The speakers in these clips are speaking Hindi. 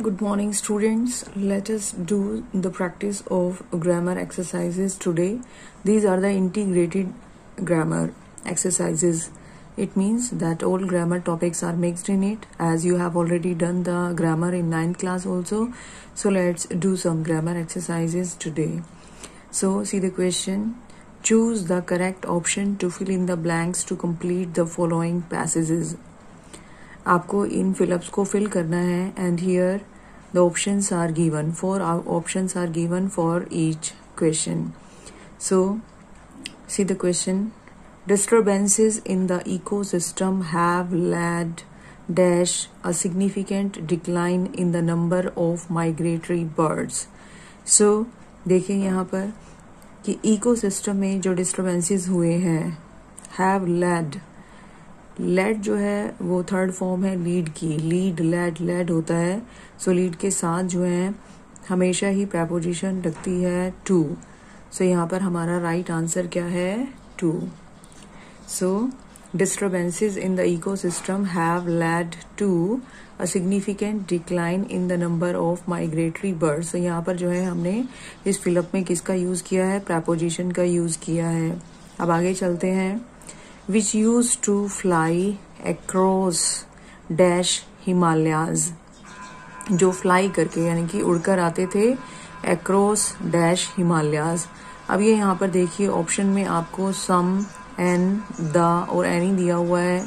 Good morning, students. Let us do the practice of grammar exercises today. These are the integrated grammar exercises. It means that all grammar topics are mixed in it as you have already done the grammar in ninth class also. So let's do some grammar exercises today. So see the question. Choose the correct option to fill in the blanks to complete the following passages. आपको इन फिलअप्स को फिल करना है and here the options are given four options are given for each question so see the question disturbances in the ecosystem have led dash a significant decline in the number of migratory birds. So, देखिए यहाँ पर कि इकोसिस्टम में जो डिस्टर्बेंसेस हुए हैं हैव लेड लेड जो है वो थर्ड फॉर्म है लीड की। लीड लेड लेड होता है। सो so, लीड के साथ जो है हमेशा ही प्रपोजिशन लगती है टू सो so, यहाँ पर हमारा राइट right आंसर क्या है? To so disturbances in the ecosystem have led to a significant decline in the number of migratory birds. so, यहाँ पर जो है हमने इस फिलअप में किसका यूज़ किया है? प्रपोजिशन का यूज़ किया है। अब आगे चलते हैं। Which used to fly across dash Himalayas जो फ्लाई करके, यानी कि उड़कर आते थे अक्रॉस डैश हिमालयाज अब ये यहाँ पर देखिए ऑप्शन में आपको सम एन द और एनी दिया हुआ है।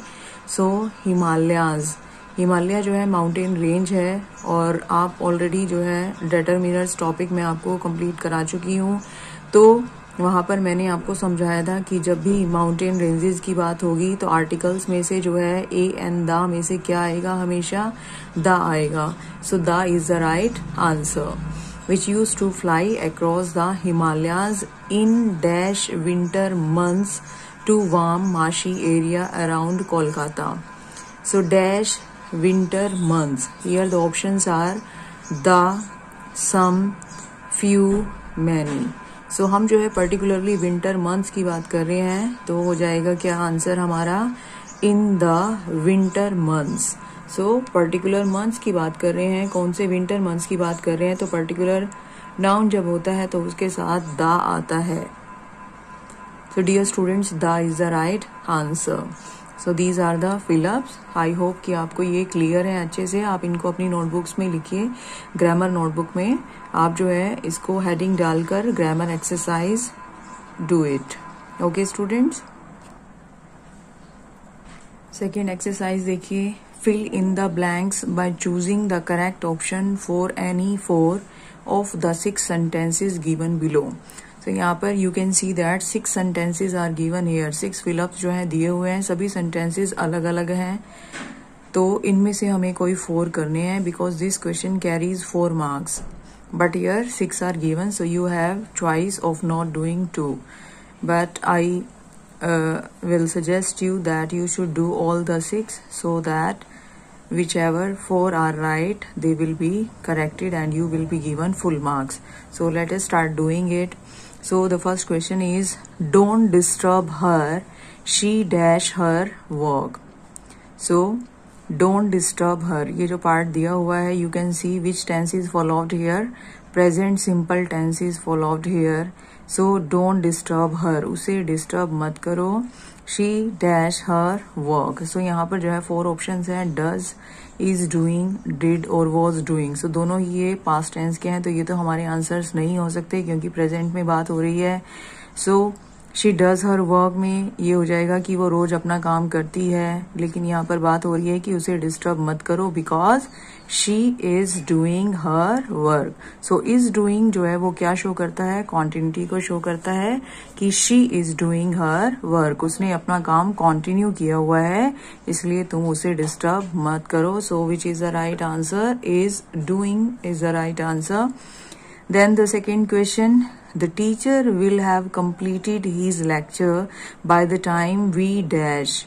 सो हिमालयाज हिमालय जो है माउंटेन रेंज है और आप ऑलरेडी जो है डेटरमिनर्स टॉपिक में आपको कंप्लीट करा चुकी हूँ। तो वहाँ पर मैंने आपको समझाया था कि जब भी माउंटेन रेंजेस की बात होगी तो आर्टिकल्स में से जो है ए एन द में से क्या आएगा? हमेशा द आएगा। So the is the right answer which use to fly across the Himalayas in dash winter months to warm marshy area around Kolkata so dash winter months here the options are the some few many so so, हम जो है पर्टिकुलरली विंटर मंथ्स की बात कर रहे हैं तो हो जाएगा क्या आंसर हमारा? In the winter months so particular months की बात कर रहे हैं कौन से विंटर मंथ्स की बात कर रहे हैं तो पर्टिकुलर नाउन जब होता है तो उसके साथ द आता है। So dear students the is the right answer so these are the fill ups I hope कि आपको ये क्लियर है अच्छे से। आप इनको अपनी नोटबुक्स में लिखिए। ग्रामर नोटबुक में। आप जो है, इसको हेडिंग डालकर grammar exercise do it okay students second exercise देखिए। Fill in the blanks by choosing the correct option for any four of the six sentences given तो यहाँ पर you can see that six sentences are given here six fill ups जो है, दिए हुए हैं, सभी सेंटेंसेज अलग अलग हैं। तो इनमें से हमें कोई फोर करने हैं because this question carries four marks but here six are given so you have choice of not doing two but I will suggest you that you should do all the six so that whichever four are right they will be corrected and you will be given full marks so let's start doing it So the first question is don't disturb her. She dash her work. So don't disturb her. ये जो part दिया हुआ है you can see which tense is followed here. Present simple tense is followed here. So don't disturb her. उसे disturb मत करो. She dash her work. So यहाँ पर जो है four options हैं does इज़ डूइंग डिड और वॉज़ डूइंग सो दोनों ये पास्ट टेंस के हैं तो ये तो हमारे आंसर्स नहीं हो सकते क्योंकि प्रेजेंट में बात हो रही है। So so, she does her work में ये हो जाएगा कि वो रोज अपना काम करती है, लेकिन यहाँ पर बात हो रही है कि उसे डिस्टर्ब मत करो because she is doing her work so is doing जो है वो क्या शो करता है? कॉन्टिन्यूटी को शो करता है कि she is doing her work उसने अपना काम कॉन्टिन्यू किया हुआ है, इसलिए तुम उसे डिस्टर्ब मत करो. So which is the right answer is doing is the right answer then the second question The teacher will have completed his lecture by the time we dash.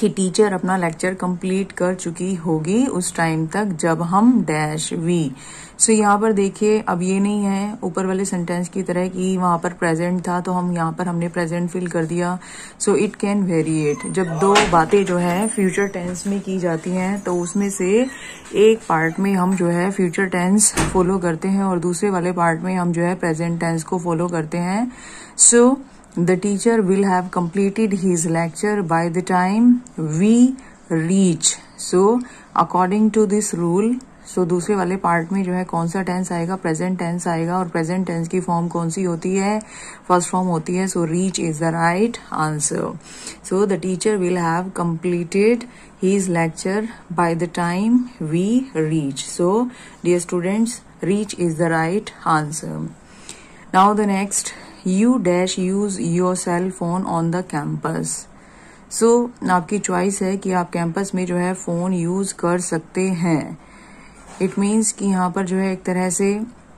कि टीचर अपना लेक्चर कंप्लीट कर चुकी होगी उस टाइम तक जब हम डैश वी सो यहाँ पर देखिए अब ये नहीं है ऊपर वाले सेंटेंस की तरह कि वहाँ पर प्रेजेंट था तो हम यहाँ पर हमने प्रेजेंट फिल कर दिया। सो इट कैन वेरिएट जब दो बातें जो है फ्यूचर टेंस में की जाती हैं तो उसमें से एक पार्ट में हम जो है फ्यूचर टेंस फॉलो करते हैं और दूसरे वाले पार्ट में हम जो है प्रेजेंट टेंस को फॉलो करते हैं। सो so, The teacher will have completed his lecture by the time we reach. So, according to this rule, so so, दूसरे वाले पार्ट में जो है कौन सा टेंस आएगा? प्रेजेंट टेंस आएगा और प्रेजेंट टेंस की फॉर्म कौन सी होती है? फ़र्स्ट फॉर्म होती है so reach is the right answer so the teacher will have completed his lecture by the time we reach so dear students reach is the right answer now the next you dash use your cell phone on the campus so आपकी चॉइस है कि आप कैंपस में जो है फ़ोन यूज़ कर सकते हैं. इट मीन्स कि यहाँ पर जो है एक तरह से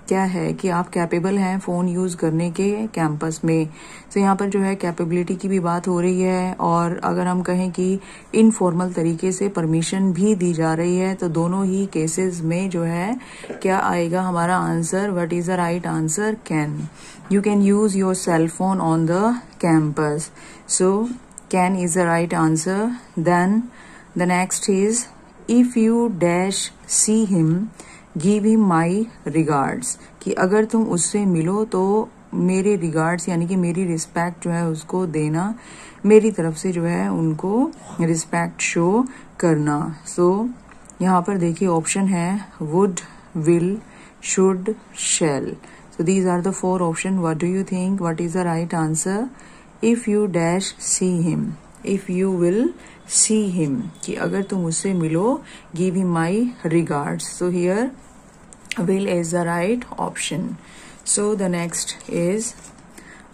क्या है कि आप कैपेबल हैं फ़ोन यूज़ करने के कैंपस में? तो यहाँ पर जो है कैपेबिलिटी की भी बात हो रही है और अगर हम कहें कि इनफॉर्मल तरीके से परमिशन भी दी जा रही है तो दोनों ही केसेस में जो है क्या आएगा हमारा answer what is the right answer can you can use your cell phone on the campus so can is the right answer then the next is if you dash see him give him my regards कि अगर तुम उससे मिलो तो मेरे रिगार्ड्स यानी कि मेरी रिस्पेक्ट जो है उसको देना मेरी तरफ़ से जो है उनको रिस्पेक्ट शो करना। सो so, यहाँ पर देखिए ऑप्शन है would will should shall so these are the four option what do you think what is the right answer if you dash see him if you will see him कि अगर तुम उसे मिलो give him my regards so here will is the right option so the next is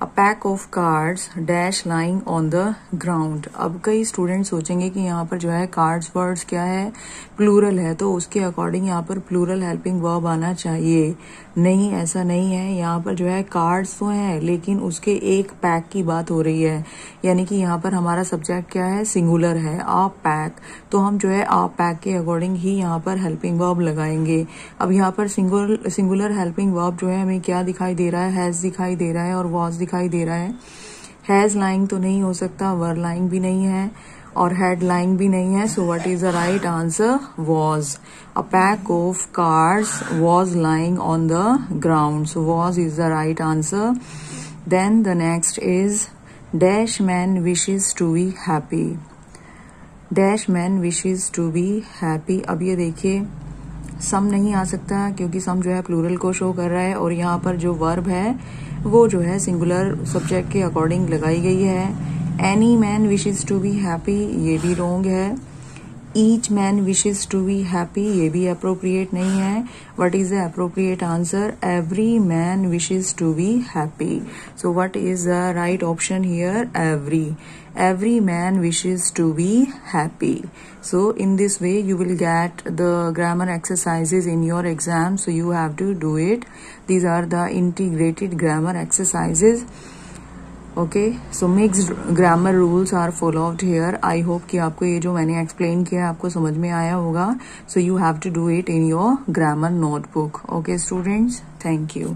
a pack of cards dash lying on the ground अब कई स्टूडेंट सोचेंगे कि यहाँ पर जो है कार्ड्स वर्ड्स क्या है? प्लूरल है तो उसके अकॉर्डिंग यहाँ पर प्लूरल हेल्पिंग वर्ब आना चाहिए। नहीं, ऐसा नहीं है। यहाँ पर जो है कार्ड्स तो हैं, लेकिन उसके एक पैक की बात हो रही है। यानी कि यहाँ पर हमारा सब्जेक्ट क्या है? सिंगुलर है। आप पैक तो हम जो है आप पैक के अकॉर्डिंग ही यहाँ पर हेल्पिंग वर्ब लगाएँगे। अब यहाँ पर सिंगुलर सिंगुलर हेल्पिंग वर्ब जो है हमें क्या दिखाई दे रहा है? हैज़ दिखाई दे रहा है और वॉज़ दिखाई दे रहा है। हैज़ लाइंग तो नहीं हो सकता वर लाइंग भी नहीं है और हेड लाइंग भी नहीं है। So what is the right answer was a pack of cars was lying on the ground so was is the right answer then the next is dash man wishes to be happy dash man wishes to be happy अब ये देखिए सम नहीं आ सकता, क्योंकि सम जो है प्लूरल को शो कर रहा है और यहाँ पर जो वर्ब है, वो जो है सिंगुलर सब्जेक्ट के अकॉर्डिंग लगाई गई है। Any man wishes to be happy ये भी रोंग है। Each man wishes to be happy ये भी अप्रोप्रिएट नहीं है what is the appropriate answer every man wishes to be happy so what is the right option here every every man wishes to be happy so in this way you will get the grammar exercises in your exam so you have to do it these are the integrated grammar exercises okay so mix grammar rules are followed here I hope कि आपको ये जो मैंने एक्सप्लेन किया है, आपको समझ में आया होगा। So you have to do it in your grammar notebook okay students thank you